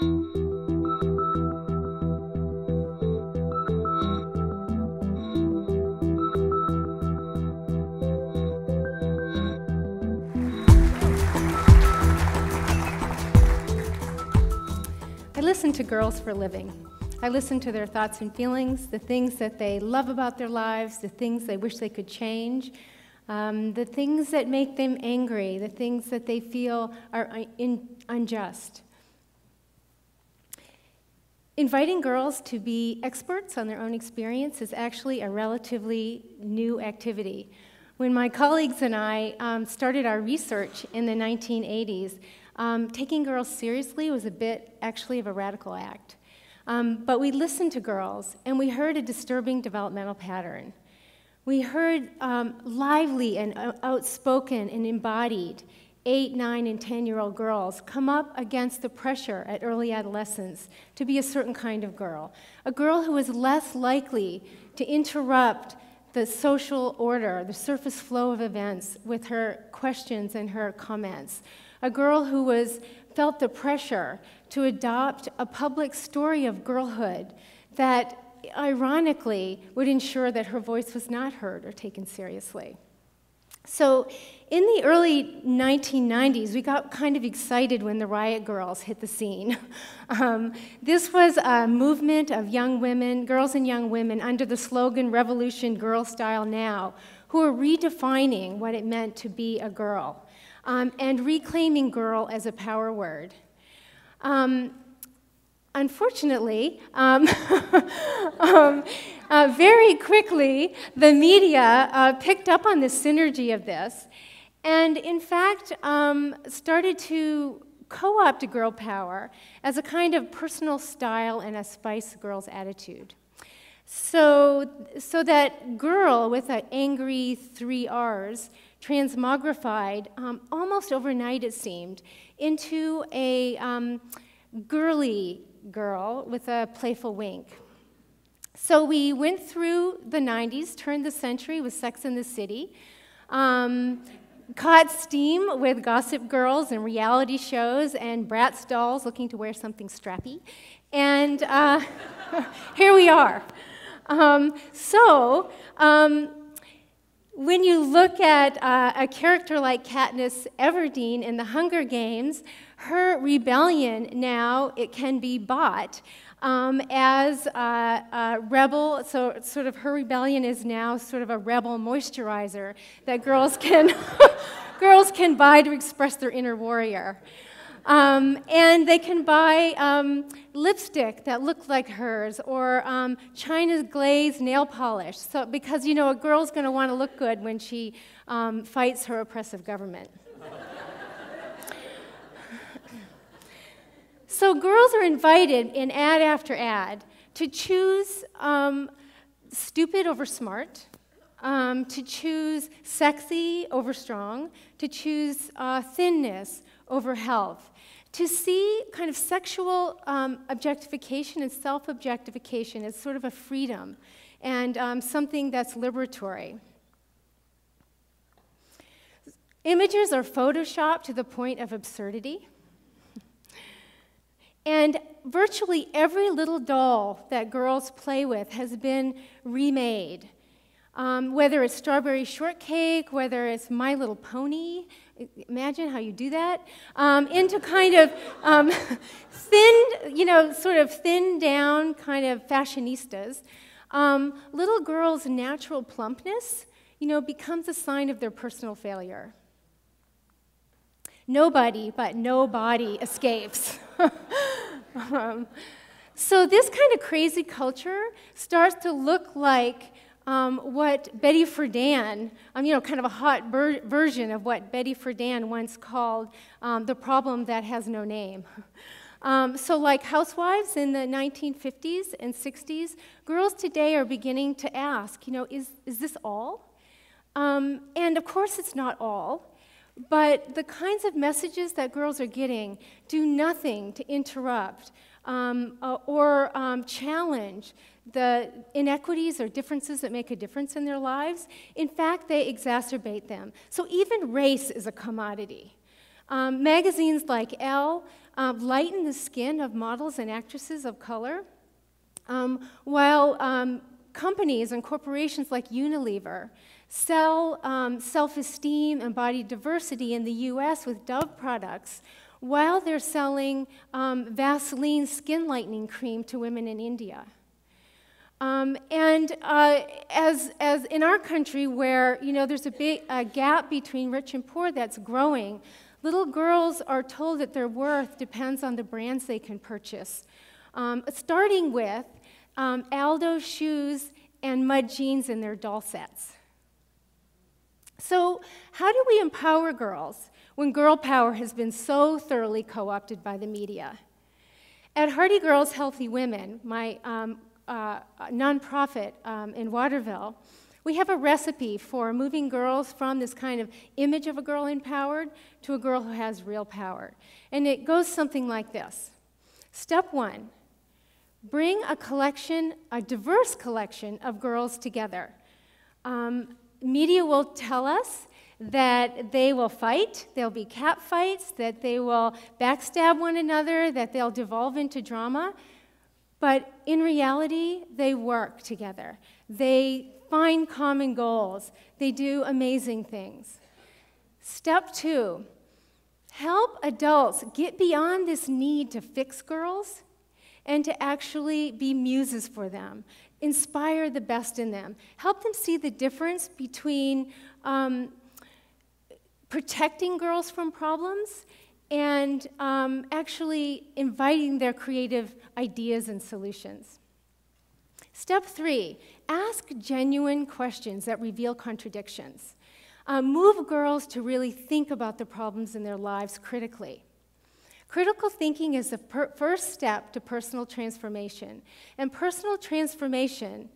I listen to girls for a living. I listen to their thoughts and feelings, the things that they love about their lives, the things they wish they could change, um, the things that make them angry, the things that they feel are in, unjust. Inviting girls to be experts on their own experience is actually a relatively new activity. When my colleagues and I um, started our research in the 1980s, um, taking girls seriously was a bit actually of a radical act. Um, but we listened to girls and we heard a disturbing developmental pattern. We heard um, lively and uh, outspoken and embodied eight, nine, and 10 year old girls come up against the pressure at early adolescence to be a certain kind of girl. A girl who is less likely to interrupt the social order, the surface flow of events with her questions and her comments. A girl who was, felt the pressure to adopt a public story of girlhood that ironically would ensure that her voice was not heard or taken seriously. So, in the early 1990s, we got kind of excited when the Riot Grrrls hit the scene. Um, this was a movement of young women, girls and young women, under the slogan Revolution Girl Style Now, who were redefining what it meant to be a girl um, and reclaiming girl as a power word. Um, unfortunately, um, um, uh, very quickly, the media uh, picked up on the synergy of this and, in fact, um, started to co opt girl power as a kind of personal style and a Spice Girls attitude. So, so that girl with an angry three R's transmogrified um, almost overnight, it seemed, into a um, girly girl with a playful wink. So we went through the 90s, turned the century with Sex in the City, um, caught steam with Gossip Girls and reality shows and Bratz dolls looking to wear something strappy. And uh, here we are. Um, so, um, when you look at uh, a character like Katniss Everdeen in the Hunger Games, her rebellion now it can be bought um, as a, a, rebel. So sort of her rebellion is now sort of a rebel moisturizer that girls can girls can buy to express their inner warrior. Um, and they can buy um, lipstick that looks like hers or um, China's glazed nail polish. So, because, you know, a girl's going to want to look good when she um, fights her oppressive government. So, girls are invited in ad after ad to choose um, stupid over smart. Um, to choose sexy over strong, to choose uh, thinness over health, to see kind of sexual um, objectification and self objectification as sort of a freedom and um, something that's liberatory. Images are photoshopped to the point of absurdity. And virtually every little doll that girls play with has been remade. Um, whether it's strawberry shortcake, whether it's My Little Pony, imagine how you do that, um, into kind of um, thin, you know, sort of thin down kind of fashionistas. Um, little girls' natural plumpness, you know, becomes a sign of their personal failure. Nobody but nobody escapes. Um, so this kind of crazy culture starts to look like um, what Betty Friedan, um, you know, kind of a hot version of what Betty Friedan once called um, the problem that has no name. Um, so, like housewives in the 1950s and 60s, girls today are beginning to ask, you know, is, is this all? Um, and of course, it's not all. But the kinds of messages that girls are getting do nothing to interrupt um, uh, or um, challenge the inequities or differences that make a difference in their lives. In fact, they exacerbate them. So even race is a commodity. Um, magazines like Elle uh, lighten the skin of models and actresses of color, um, while um, companies and corporations like Unilever sell um, self esteem and body diversity in the US with Dove products, while they're selling um, Vaseline skin lightening cream to women in India. Um, and uh, as, as in our country, where you know there's a big a gap between rich and poor that's growing, little girls are told that their worth depends on the brands they can purchase. Um, starting with um, Aldo shoes and mud jeans in their doll sets. So, how do we empower girls when girl power has been so thoroughly co opted by the media? At Hardy Girls Healthy Women, my um, uh, nonprofit um, in Waterville, we have a recipe for moving girls from this kind of image of a girl empowered to a girl who has real power. And it goes something like this Step one bring a collection, a diverse collection of girls together. Um, media will tell us that they will fight, there'll be cat fights, that they will backstab one another, that they'll devolve into drama. But in reality, they work together. They find common goals. They do amazing things. Step two help adults get beyond this need to fix girls and to actually be muses for them, inspire the best in them, help them see the difference between um, protecting girls from problems and um, actually inviting their creative ideas and solutions. Step three ask genuine questions that reveal contradictions. Uh, move girls to really think about the problems in their lives critically. Critical thinking is the first step to personal transformation, and personal transformation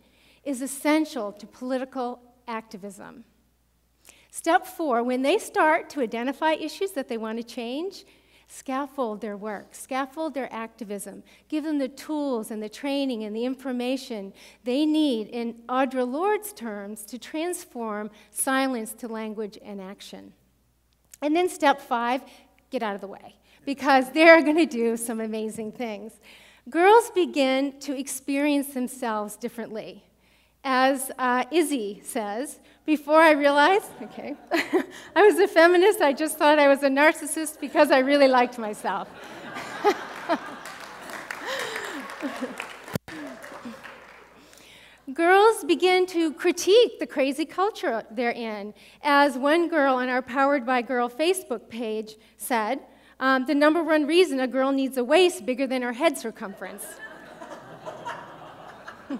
is essential to political activism. Step four when they start to identify issues that they want to change, scaffold their work, scaffold their activism, give them the tools and the training and the information they need, in Audre Lorde's terms, to transform silence to language and action. And then step five get out of the way because they're going to do some amazing things. Girls begin to experience themselves differently. As uh, Izzy says, before I realized, okay, I was a feminist, I just thought I was a narcissist because I really liked myself. Girls begin to critique the crazy culture they're in. As one girl on our Powered by Girl Facebook page said, um, the number one reason a girl needs a waist bigger than her head circumference.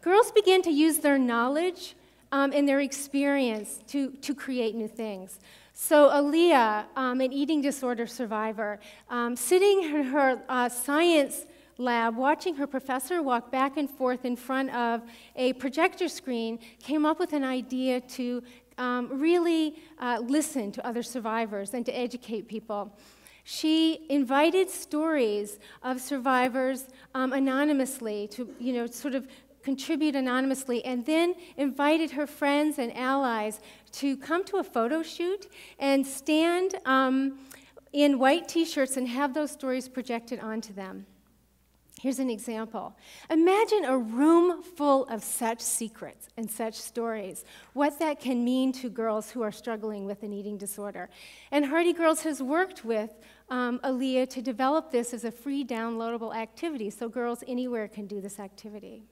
Girls begin to use their knowledge um, and their experience to, to create new things. So, Aaliyah, um, an eating disorder survivor, um, sitting in her uh, science lab, watching her professor walk back and forth in front of a projector screen, came up with an idea to um, really uh, listen to other survivors and to educate people. She invited stories of survivors um, anonymously to, you know, sort of contribute anonymously, and then invited her friends and allies to come to a photo shoot and stand um, in white t shirts and have those stories projected onto them. Here's an example. Imagine a room full of such secrets and such stories, what that can mean to girls who are struggling with an eating disorder. And Hardy Girls has worked with um, Aaliyah to develop this as a free downloadable activity so girls anywhere can do this activity.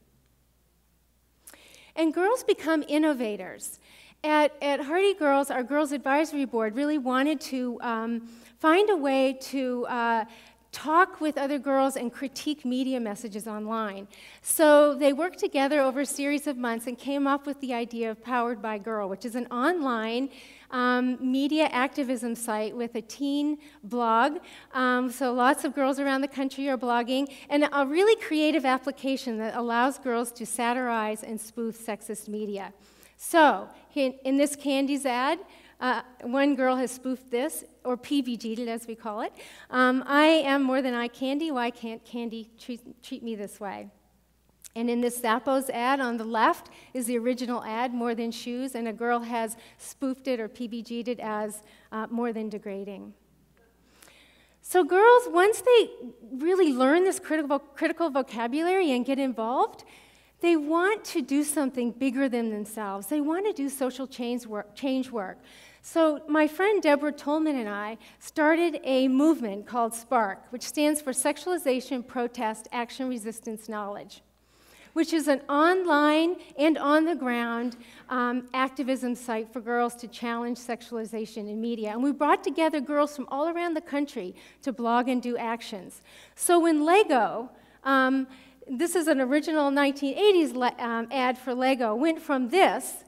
And girls become innovators. At, at Hardy Girls, our Girls Advisory Board really wanted to um, find a way to uh, talk with other girls and critique media messages online. So they worked together over a series of months and came up with the idea of Powered by Girl, which is an online um, media activism site with a teen blog. Um, so lots of girls around the country are blogging, and a really creative application that allows girls to satirize and spoof sexist media. So in, in this Candie's ad, uh, one girl has spoofed this, or PBG'd it as we call it. Um, I am more than eye candy. Why can't candy treat, treat me this way? And in this Zappos ad on the left is the original ad, More Than Shoes, and a girl has spoofed it or PBG'd it as uh, More Than Degrading. So, girls, once they really learn this critical, critical vocabulary and get involved, they want to do something bigger than themselves. They want to do social change work. Change work. So, my friend Deborah Tolman and I started a movement called SPARK, which stands for Sexualization, Protest, Action, Resistance, Knowledge which is an online and on the ground um, activism site for girls to challenge sexualization in media. And we brought together girls from all around the country to blog and do actions. So when Lego, um, this is an original 1980s um, ad for Lego, went from this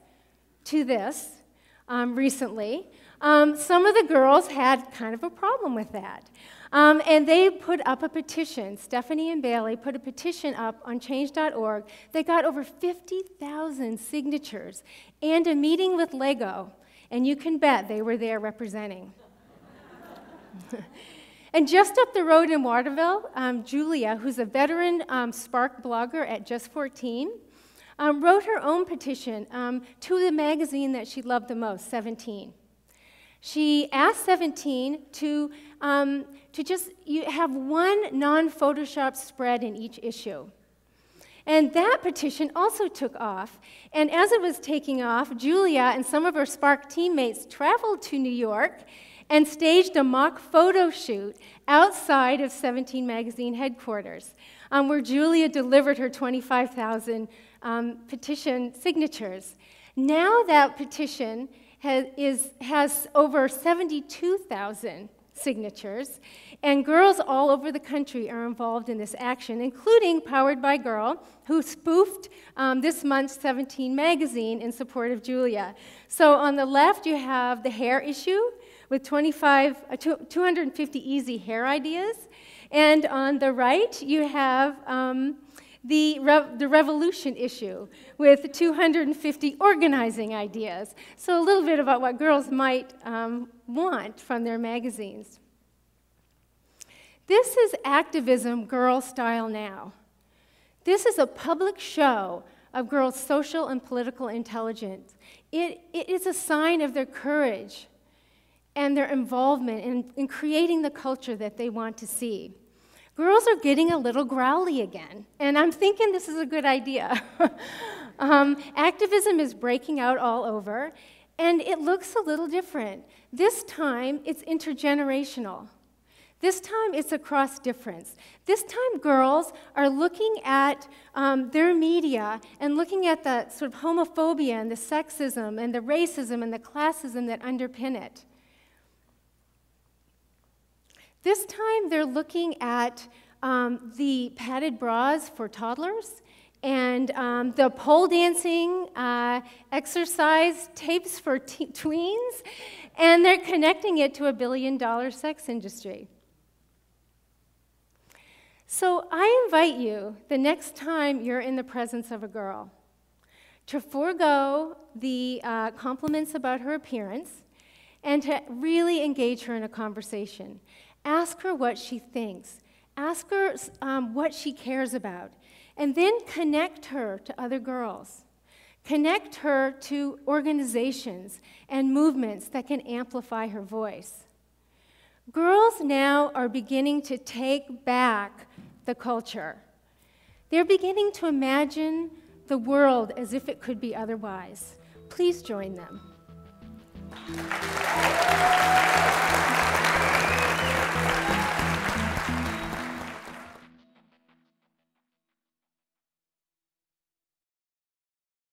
to this um, recently. Um, some of the girls had kind of a problem with that. Um, and they put up a petition. Stephanie and Bailey put a petition up on change.org. They got over 50,000 signatures and a meeting with Lego. And you can bet they were there representing. and just up the road in Waterville, um, Julia, who's a veteran um, Spark blogger at Just 14, um, wrote her own petition um, to the magazine that she loved the most, 17. She asked 17 to, um, to just have one non Photoshop spread in each issue. And that petition also took off. And as it was taking off, Julia and some of her Spark teammates traveled to New York and staged a mock photo shoot outside of 17 Magazine headquarters, um, where Julia delivered her 25,000 um, petition signatures. Now that petition has, is, has over 72,000 signatures, and girls all over the country are involved in this action, including Powered by Girl, who spoofed um, this month's 17 magazine in support of Julia. So on the left, you have the hair issue with 25, uh, 250 easy hair ideas, and on the right, you have um, the, the revolution issue with 250 organizing ideas. So, a little bit about what girls might um, want from their magazines. This is activism girl style now. This is a public show of girls' social and political intelligence. It, it is a sign of their courage and their involvement in, in creating the culture that they want to see girls are getting a little growly again. And I'm thinking this is a good idea. um, activism is breaking out all over, and it looks a little different. This time, it's intergenerational. This time, it's across difference. This time, girls are looking at um, their media and looking at the sort of homophobia and the sexism and the racism and the classism that underpin it. This time they're looking at um, the padded bras for toddlers and um, the pole dancing uh, exercise tapes for tweens, and they're connecting it to a billion dollar sex industry. So I invite you the next time you're in the presence of a girl to forego the uh, compliments about her appearance and to really engage her in a conversation. Ask her what she thinks. Ask her um, what she cares about. And then connect her to other girls. Connect her to organizations and movements that can amplify her voice. Girls now are beginning to take back the culture. They're beginning to imagine the world as if it could be otherwise. Please join them.